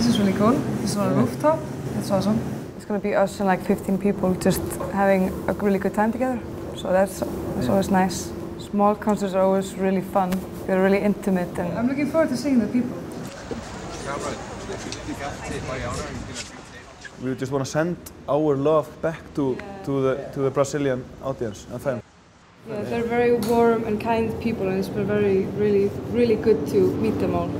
This is really cool. This is on a rooftop. That's awesome. It's gonna be us and like 15 people just having a really good time together. So that's, that's always nice. Small concerts are always really fun. They're really intimate and I'm looking forward to seeing the people. We just want to send our love back to, to, the, to the Brazilian audience and fans. Yeah, they're very warm and kind people and it's been very, really, really good to meet them all.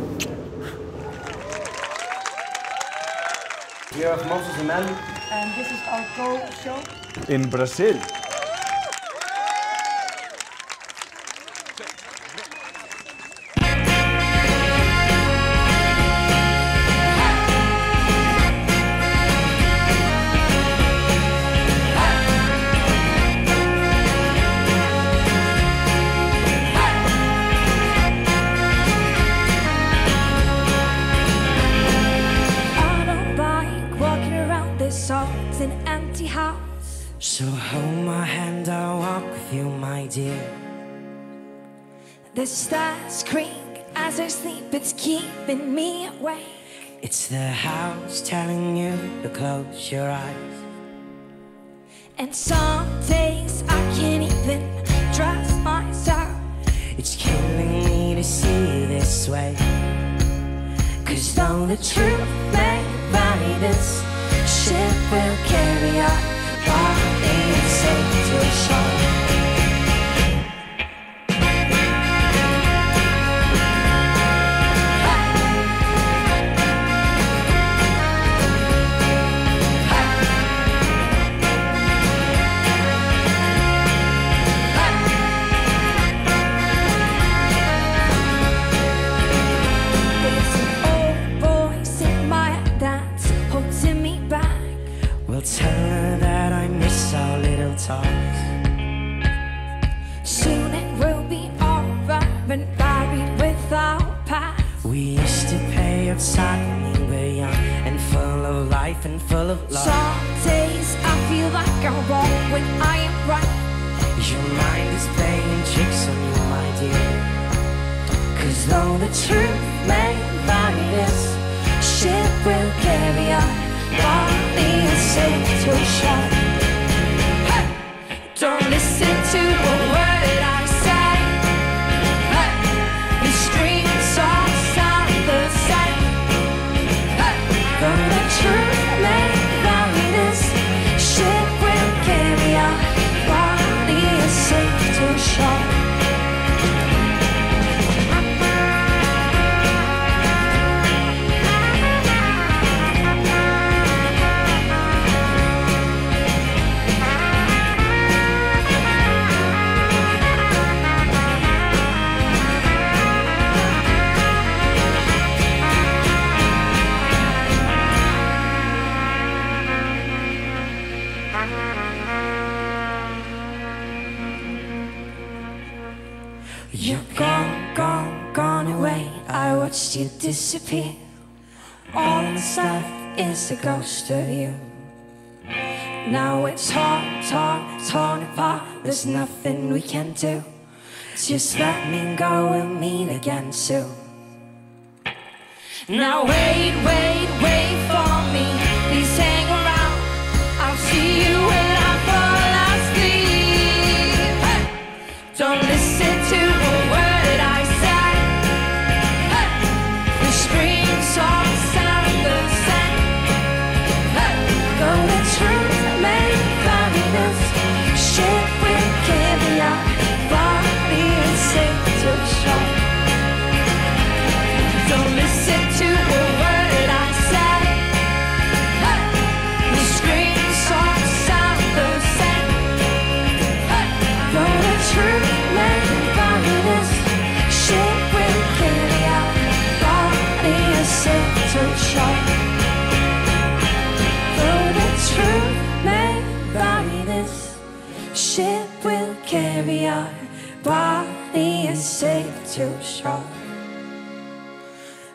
We have Monsters and Men. And this is our Go show. In Brazil. So hold my hand, I'll walk with you, my dear. The stars creak as I sleep, it's keeping me awake. It's the house telling you to close your eyes. And some days I can't even trust myself. It's killing me to see you this way. Cause though the truth may vary, this ship will carry our talks. Soon it will be over and buried with our past. We used to play outside when we were young and full of life and full of love. Some days I feel like I'm wrong when I am right. Your mind is playing tricks on you, my dear. Cause though the truth may vary, this ship will carry our bodies safe to Gone, gone, gone away. I watched you disappear. All that's left is a ghost of you. Now it's torn, torn, torn apart. There's nothing we can do. Just let me go, we'll meet again soon. Now wait, wait, wait for Our body is safe to show.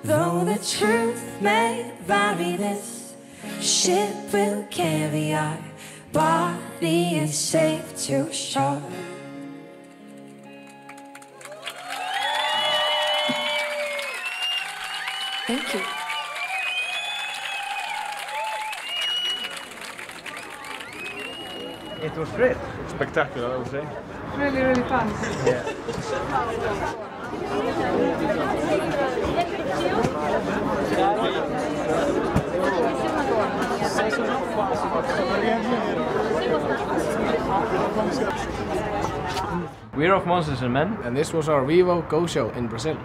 Though the truth may vary, this ship will carry our body is safe to shore. Thank you. It was great. Spectacular, I would say. Really, really fun. We're of Monsters and Men. And this was our Vevo Go Show in Brazil.